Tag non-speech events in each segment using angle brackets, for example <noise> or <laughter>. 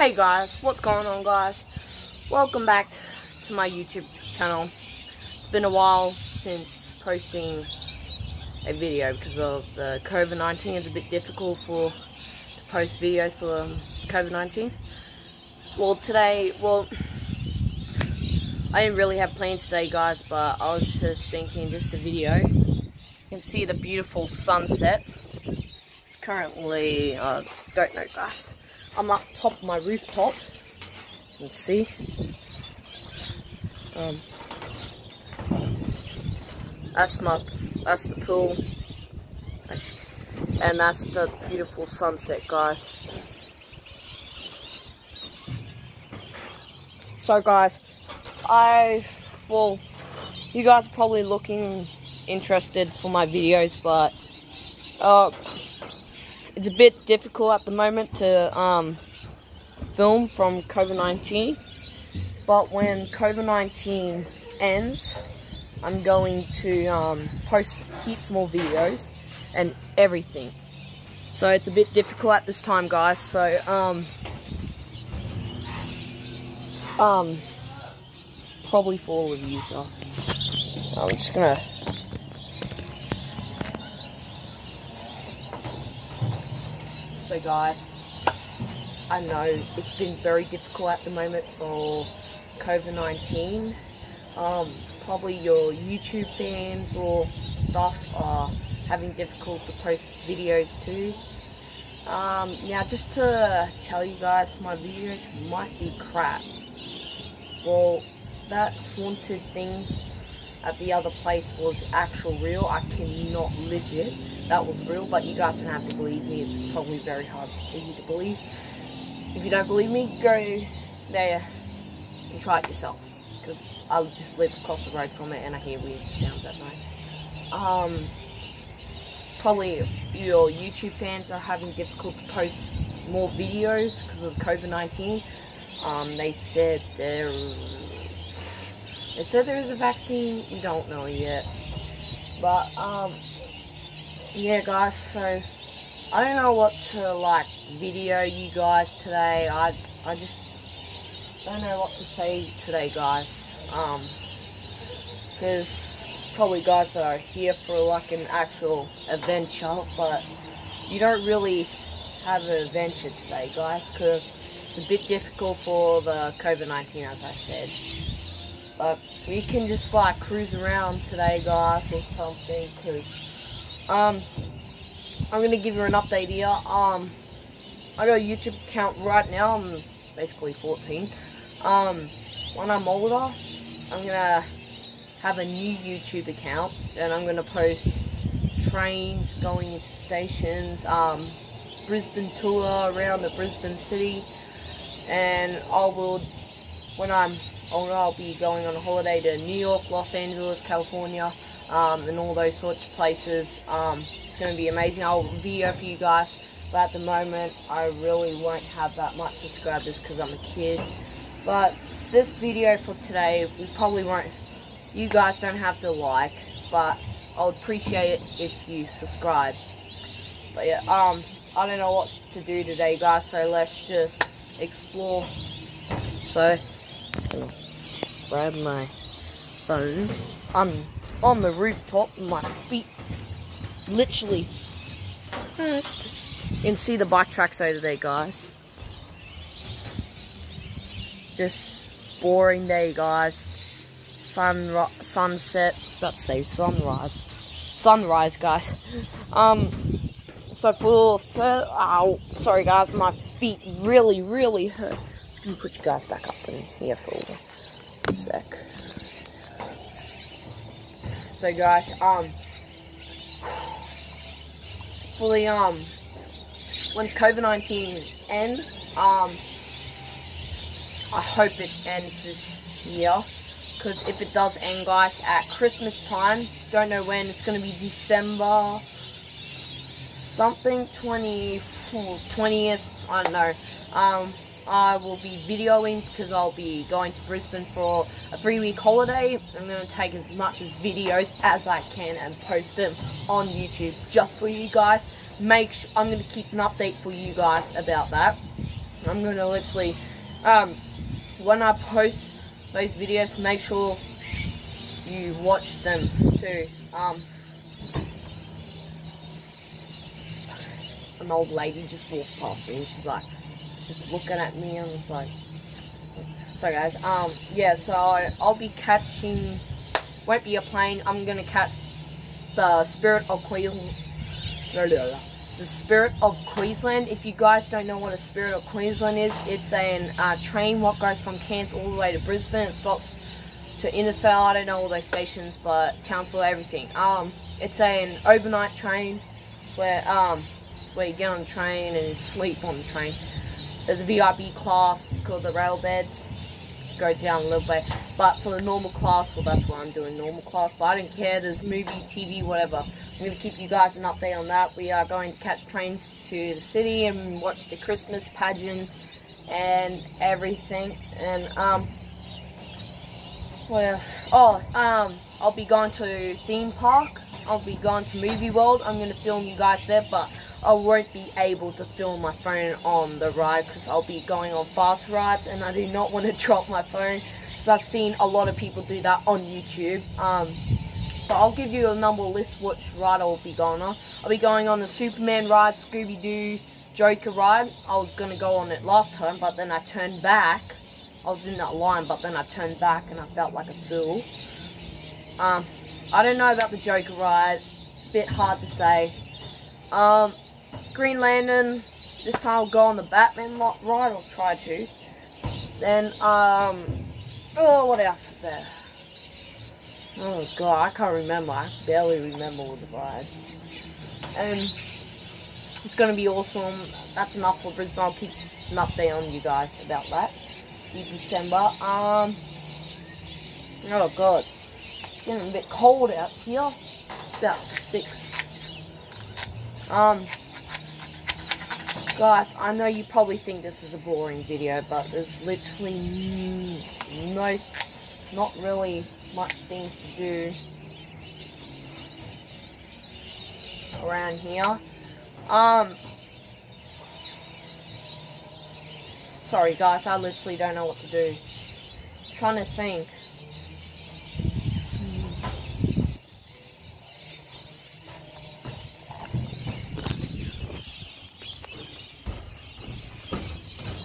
Hey guys, what's going on guys? Welcome back to my YouTube channel. It's been a while since posting a video because of the COVID-19. It's a bit difficult for to post videos for COVID-19. Well today, well, I didn't really have plans today guys, but I was just thinking just a video. You can see the beautiful sunset. It's currently, uh, don't know guys. I'm up top my rooftop. Can see. Um, that's my, that's the pool. And that's the beautiful sunset, guys. So, guys, I, well, you guys are probably looking interested for my videos, but, uh, it's a bit difficult at the moment to um, film from COVID-19. But when COVID-19 ends, I'm going to um, post heaps more videos and everything. So it's a bit difficult at this time, guys. So, um, um, probably for all of you, so I'm just gonna So guys, I know it's been very difficult at the moment for COVID-19. Um, probably your YouTube fans or stuff are having difficult to post videos too. Um, now just to tell you guys, my videos might be crap. Well, that haunted thing at the other place was actual real. I cannot legit. That was real, but you guys don't have to believe me. It's probably very hard for you to believe. If you don't believe me, go there and try it yourself. Because I just live across the road from it and I hear weird sounds at night. Um, probably your YouTube fans are having difficulty to post more videos because of COVID-19. Um, they said they're they said there is a vaccine. We don't know yet. But, um, yeah, guys, so I don't know what to, like, video you guys today. I, I just don't know what to say today, guys. Um, because probably guys are here for, like, an actual adventure, but you don't really have an adventure today, guys, because it's a bit difficult for the COVID-19, as I said. But we can just like cruise around today, guys, or something. Cause um, I'm gonna give you an update here. Um, I got a YouTube account right now. I'm basically 14. Um, when I'm older, I'm gonna have a new YouTube account, and I'm gonna post trains going into stations. Um, Brisbane tour around the Brisbane city, and I will when I'm older, I'll be going on a holiday to New York, Los Angeles, California, um, and all those sorts of places. Um, it's going to be amazing. I'll video for you guys, but at the moment, I really won't have that much subscribers because I'm a kid. But this video for today, we probably won't, you guys don't have to like, but I would appreciate it if you subscribe. But yeah, um, I don't know what to do today, guys, so let's just explore. So, just gonna grab my phone. I'm on the rooftop, my feet literally. You can see the bike tracks over there, guys. Just boring day, guys. Sun sunset. To say sunrise. Sunrise, guys. Um. So for, for oh, sorry guys, my feet really, really hurt. Just gonna put you guys back up in here for a sec. So guys, um, fully, um, when COVID-19 ends, um, I hope it ends this year. Because if it does end, guys, at Christmas time, don't know when, it's going to be December something, 20, 20th, I don't know. Um, I will be videoing because I'll be going to Brisbane for a three-week holiday. I'm going to take as much as videos as I can and post them on YouTube just for you guys. Make sure, I'm going to keep an update for you guys about that. I'm gonna literally, um, when I post those videos, make sure you watch them too. Um, an old lady just walked past me and she's like, just looking at me and it's like, so guys, um, yeah, so I'll be catching, won't be a plane, I'm gonna catch the Spirit of Queensland, the Spirit of Queensland. If you guys don't know what a Spirit of Queensland is, it's a uh, train what goes from Cairns all the way to Brisbane. It stops to Innisfail. I don't know all those stations, but Townsville, everything. Um, it's an overnight train where um, where you get on the train and sleep on the train. There's a VIP class. It's called the rail beds. Go down a little bit, but for the normal class, well, that's what I'm doing, normal class. But I don't care. There's movie, TV, whatever. I'm going to keep you guys an update on that. We are going to catch trains to the city and watch the Christmas pageant and everything. And, um, what else? Oh, um, I'll be going to theme park. I'll be going to Movie World. I'm going to film you guys there, but I won't be able to film my phone on the ride because I'll be going on fast rides and I do not want to <laughs> drop my phone because I've seen a lot of people do that on YouTube. Um, but I'll give you a number list which ride I'll be going on. I'll be going on the Superman ride, Scooby-Doo, Joker ride. I was going to go on it last time, but then I turned back. I was in that line, but then I turned back and I felt like a fool. Um, I don't know about the Joker ride. It's a bit hard to say. Um, Green Lantern. This time I'll go on the Batman ride. I'll try to. Then, um, oh, what else is there? Oh god, I can't remember. I barely remember all the rides. And it's gonna be awesome. That's enough for Brisbane. I'll keep an update on you guys about that in December. Um, oh god, it's getting a bit cold out here. It's about six. Um, guys, I know you probably think this is a boring video, but there's literally no, not really much things to do around here. Um, sorry guys, I literally don't know what to do. I'm trying to think.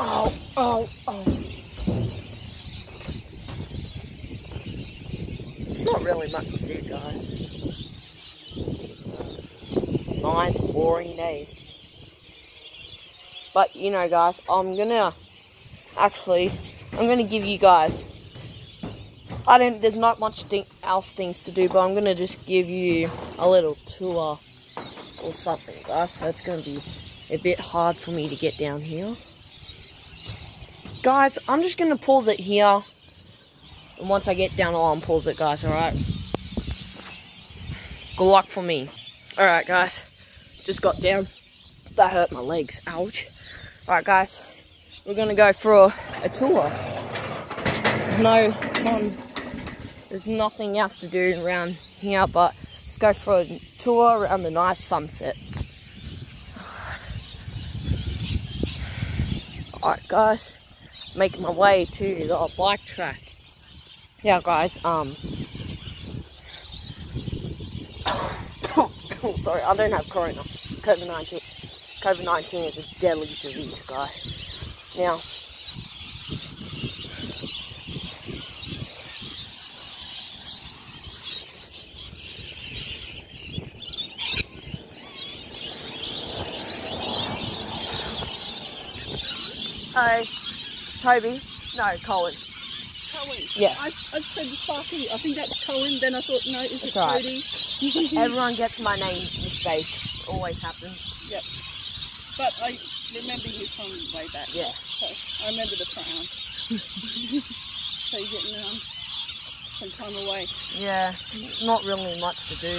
Oh, oh, oh. Guys. Nice, boring day. But, you know, guys, I'm gonna, actually, I'm gonna give you guys, I don't, there's not much thing, else things to do, but I'm gonna just give you a little tour or something, guys. So it's gonna be a bit hard for me to get down here. Guys, I'm just gonna pause it here. And once I get down, I'll unpause it, guys, alright? Good luck for me. Alright, guys. Just got down. That hurt my legs. Ouch. Alright, guys. We're gonna go for a, a tour. There's no. There's nothing else to do around here, but let's go for a tour around the nice sunset. Alright, guys. Making my way to the bike track yeah, guys, um, Oh, sorry, I don't have corona, COVID-19, COVID-19 is a deadly disease, guys. Now, Hi, Toby. No, Colin. Coen. Yeah. I, I said Sparky. I think that's Coen. Then I thought, no, is it right. Cody? Everyone gets my name mistake. Always happens. Yep. But I remember you from way back. Yeah. So I remember the crown. so you're getting um, some time away. Yeah, not really much to do.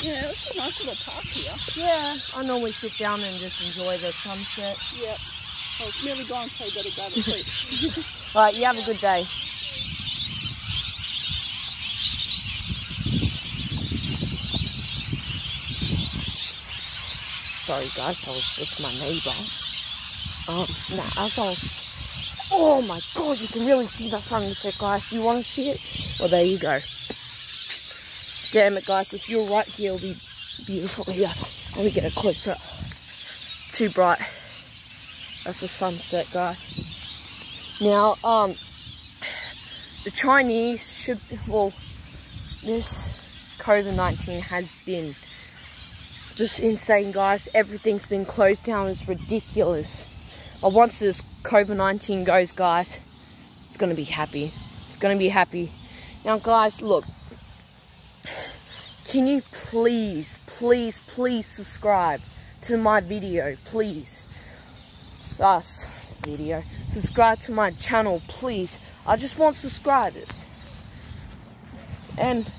Yeah, it's a nice little park here. Yeah, I normally sit down and just enjoy the sunset. Yeah. Well, it's nearly gone, so you better go to sleep. <laughs> Alright, you have a good day. Sorry guys, I was just my neighbour. um, nah, as I was, oh my god, you can really see the sunset, guys. You want to see it? Well, there you go. Damn it, guys. If you're right here, it'll be beautiful. Yeah, let me get a closer. Too bright. That's the sunset, guys. Now, um, the Chinese should, well, this COVID-19 has been just insane, guys. Everything's been closed down. It's ridiculous. But once this COVID-19 goes, guys, it's going to be happy. It's going to be happy. Now, guys, look. Can you please, please, please subscribe to my video, please? Us video. Subscribe to my channel, please. I just want subscribers. And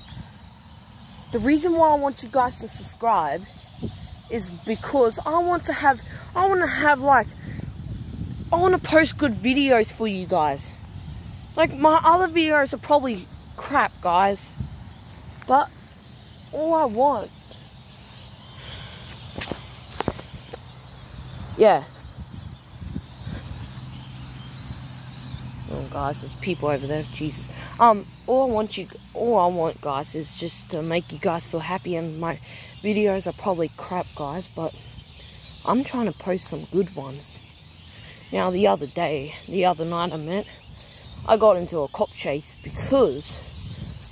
the reason why I want you guys to subscribe is because I want to have, I want to have like, I want to post good videos for you guys. Like my other videos are probably crap, guys. But all I want, yeah. Oh, guys, there's people over there. Jesus. Um, all I want you, all I want, guys, is just to make you guys feel happy. And my videos are probably crap, guys, but I'm trying to post some good ones. Now, the other day, the other night, I met, I got into a cop chase because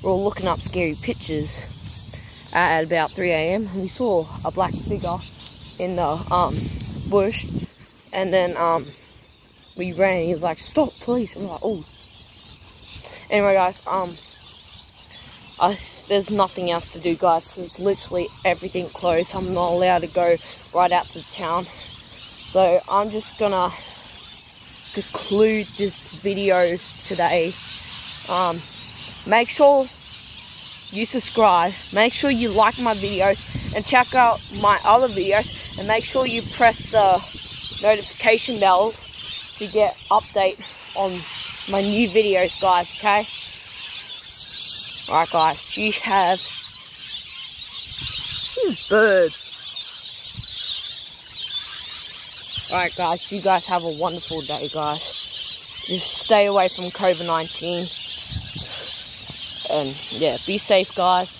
we were looking up scary pictures at about 3 a.m. and we saw a black figure in the um, bush, and then um we ran. He was like, "Stop, police. And we're like, "Oh." Anyway, guys, um, I, there's nothing else to do, guys. There's literally everything closed. I'm not allowed to go right out to the town, so I'm just gonna conclude this video today. Um, make sure you subscribe. Make sure you like my videos and check out my other videos, and make sure you press the notification bell to get update on my new videos, guys, okay? Alright, guys, you have hmm, birds. Alright, guys, you guys have a wonderful day, guys. Just stay away from COVID-19. And, yeah, be safe, guys.